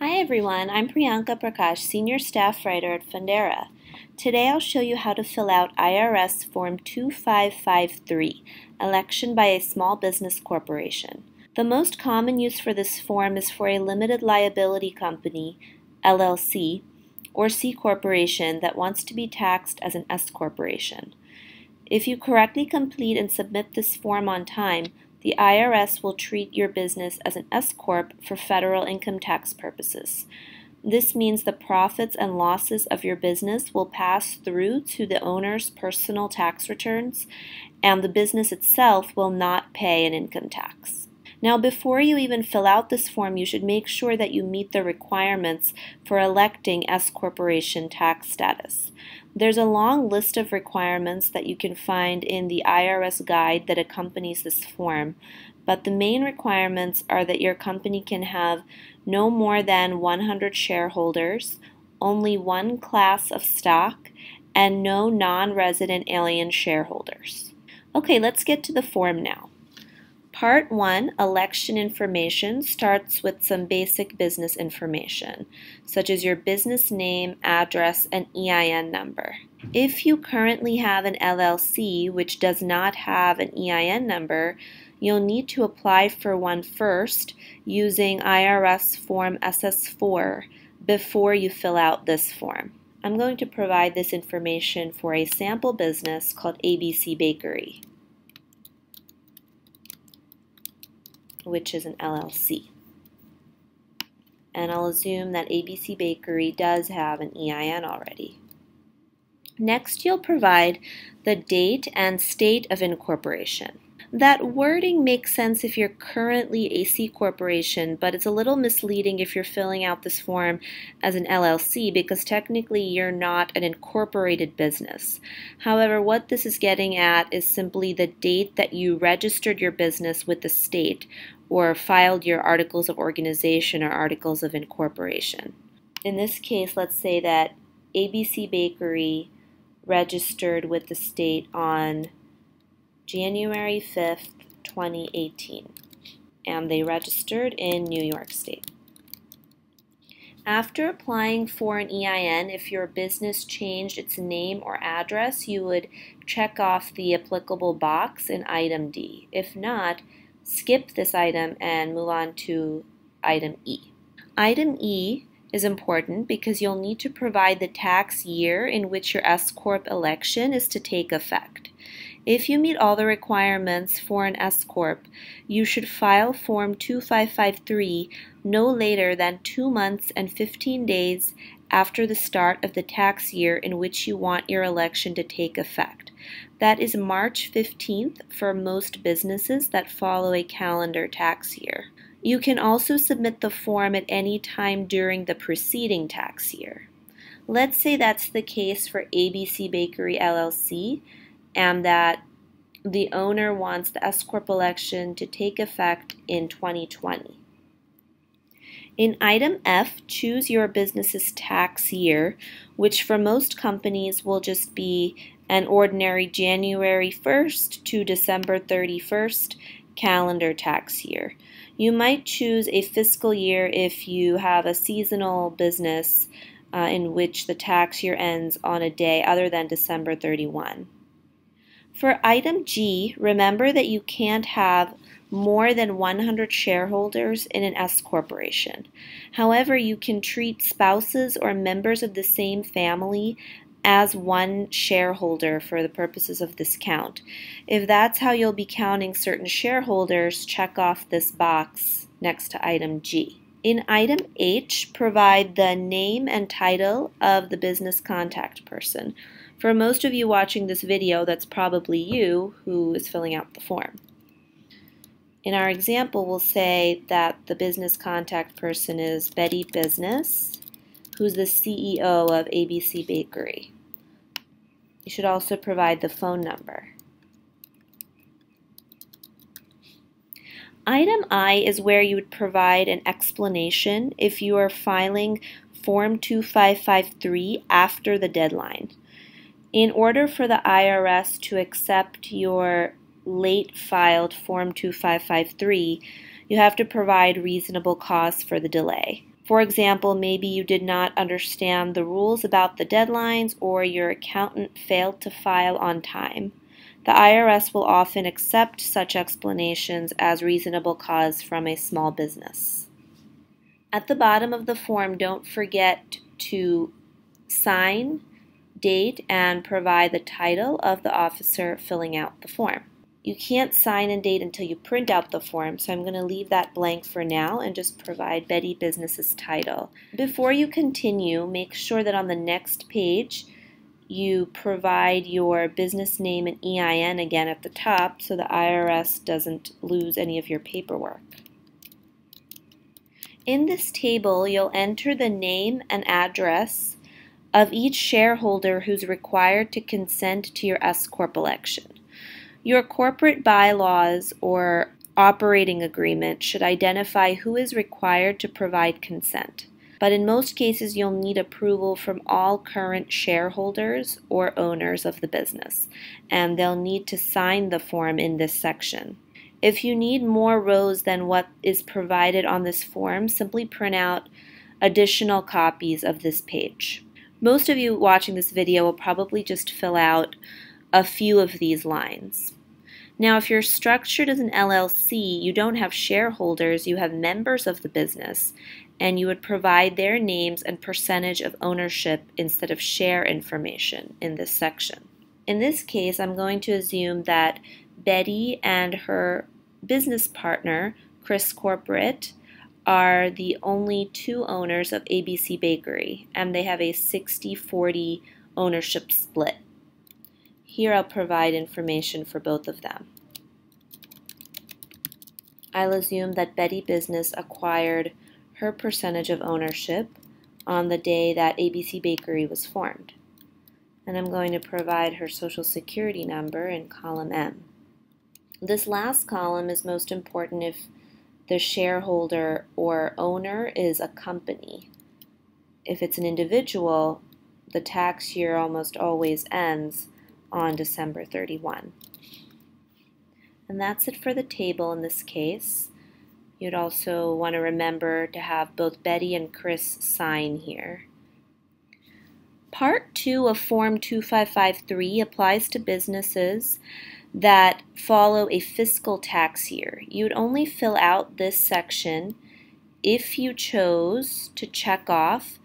Hi everyone, I'm Priyanka Prakash, Senior Staff Writer at Fundera. Today I'll show you how to fill out IRS Form 2553, Election by a Small Business Corporation. The most common use for this form is for a limited liability company, LLC, or C corporation that wants to be taxed as an S corporation. If you correctly complete and submit this form on time, the IRS will treat your business as an S Corp for federal income tax purposes. This means the profits and losses of your business will pass through to the owner's personal tax returns, and the business itself will not pay an income tax. Now, before you even fill out this form, you should make sure that you meet the requirements for electing S Corporation tax status. There's a long list of requirements that you can find in the IRS guide that accompanies this form, but the main requirements are that your company can have no more than 100 shareholders, only one class of stock, and no non resident alien shareholders. Okay, let's get to the form now. Part 1, Election Information, starts with some basic business information, such as your business name, address, and EIN number. If you currently have an LLC which does not have an EIN number, you'll need to apply for one first using IRS Form SS4 before you fill out this form. I'm going to provide this information for a sample business called ABC Bakery. Which is an LLC. And I'll assume that ABC Bakery does have an EIN already. Next, you'll provide the date and state of incorporation. That wording makes sense if you're currently a C corporation, but it's a little misleading if you're filling out this form as an LLC because technically you're not an incorporated business. However, what this is getting at is simply the date that you registered your business with the state or filed your articles of organization or articles of incorporation. In this case, let's say that ABC Bakery registered with the state on January 5th, 2018, and they registered in New York State. After applying for an EIN, if your business changed its name or address, you would check off the applicable box in item D. If not, skip this item and move on to item E. Item E is important because you'll need to provide the tax year in which your S Corp election is to take effect. If you meet all the requirements for an S Corp, you should file Form 2553 no later than two months and 15 days after the start of the tax year in which you want your election to take effect. That is March 15th for most businesses that follow a calendar tax year. You can also submit the form at any time during the preceding tax year. Let's say that's the case for ABC Bakery LLC and that the owner wants the S Corp election to take effect in 2020. In item F, choose your business's tax year, which for most companies will just be an ordinary January 1st to December 31st calendar tax year. You might choose a fiscal year if you have a seasonal business uh, in which the tax year ends on a day other than December 31. For item G, remember that you can't have more than 100 shareholders in an S corporation. However, you can treat spouses or members of the same family as one shareholder for the purposes of this count. If that's how you'll be counting certain shareholders, check off this box next to item G. In item H, provide the name and title of the business contact person. For most of you watching this video, that's probably you who is filling out the form. In our example, we'll say that the business contact person is Betty Business, who's the CEO of ABC Bakery. You should also provide the phone number. Item I is where you would provide an explanation if you are filing Form 2553 after the deadline. In order for the IRS to accept your late filed Form 2553, you have to provide reasonable cause for the delay. For example, maybe you did not understand the rules about the deadlines or your accountant failed to file on time. The IRS will often accept such explanations as reasonable cause from a small business. At the bottom of the form, don't forget to sign, date, and provide the title of the officer filling out the form. You can't sign and date until you print out the form, so I'm going to leave that blank for now and just provide Betty Business's title. Before you continue, make sure that on the next page you provide your business name and EIN again at the top so the IRS doesn't lose any of your paperwork. In this table, you'll enter the name and address of each shareholder who's required to consent to your S Corp election. Your corporate bylaws or operating agreement should identify who is required to provide consent. But in most cases, you'll need approval from all current shareholders or owners of the business, and they'll need to sign the form in this section. If you need more rows than what is provided on this form, simply print out additional copies of this page. Most of you watching this video will probably just fill out a few of these lines. Now, if you're structured as an LLC, you don't have shareholders, you have members of the business, and you would provide their names and percentage of ownership instead of share information in this section. In this case, I'm going to assume that Betty and her business partner, Chris Corporate, are the only two owners of ABC Bakery, and they have a 60 40 ownership split. Here I'll provide information for both of them. I'll assume that Betty Business acquired her percentage of ownership on the day that ABC Bakery was formed. And I'm going to provide her social security number in column M. This last column is most important if the shareholder or owner is a company. If it's an individual, the tax year almost always ends on December 31. And that's it for the table in this case. You'd also want to remember to have both Betty and Chris sign here. Part 2 of Form 2553 applies to businesses that follow a fiscal tax year. You'd only fill out this section if you chose to check off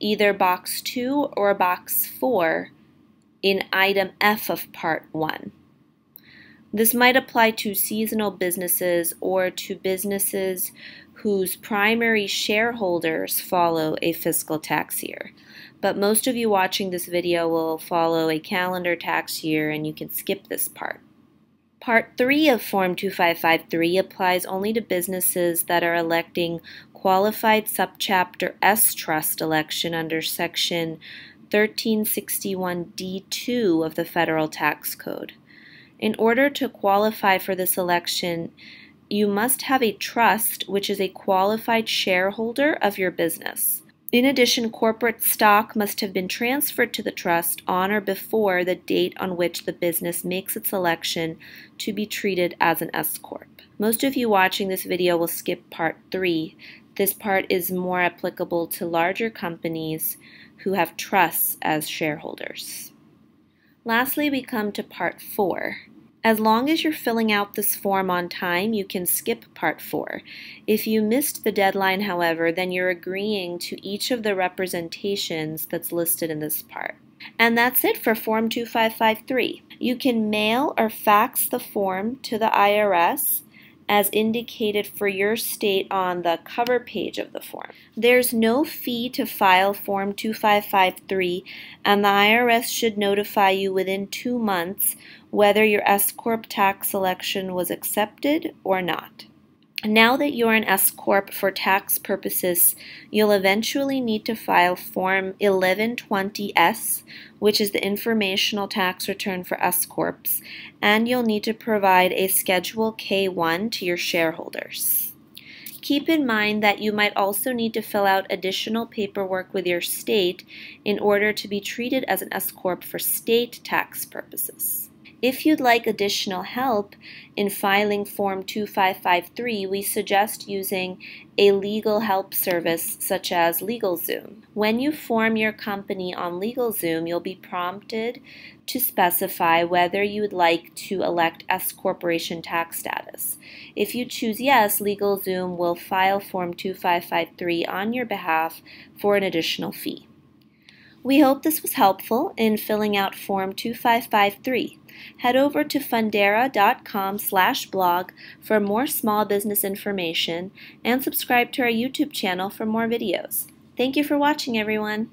either box 2 or box 4 in item F of part 1. This might apply to seasonal businesses or to businesses whose primary shareholders follow a fiscal tax year. But most of you watching this video will follow a calendar tax year and you can skip this part. Part 3 of Form 2553 applies only to businesses that are electing qualified subchapter S trust election under Section 1361D2 of the Federal Tax Code. In order to qualify for this election, you must have a trust, which is a qualified shareholder of your business. In addition, corporate stock must have been transferred to the trust on or before the date on which the business makes its election to be treated as an S Corp. Most of you watching this video will skip part 3. This part is more applicable to larger companies who have trusts as shareholders. Lastly, we come to part four. As long as you're filling out this form on time, you can skip part four. If you missed the deadline, however, then you're agreeing to each of the representations that's listed in this part. And that's it for Form 2553. You can mail or fax the form to the IRS as indicated for your state on the cover page of the form. There's no fee to file Form 2553, and the IRS should notify you within two months whether your S Corp tax election was accepted or not. Now that you're an S Corp for tax purposes, you'll eventually need to file Form 1120S, which is the informational tax return for S Corps, and you'll need to provide a Schedule K1 to your shareholders. Keep in mind that you might also need to fill out additional paperwork with your state in order to be treated as an S Corp for state tax purposes. If you'd like additional help in filing Form 2553, we suggest using a legal help service such as LegalZoom. When you form your company on LegalZoom, you'll be prompted to specify whether you would like to elect S corporation tax status. If you choose yes, LegalZoom will file Form 2553 on your behalf for an additional fee. We hope this was helpful in filling out Form 2553. Head over to fundera.com slash blog for more small business information and subscribe to our YouTube channel for more videos. Thank you for watching, everyone.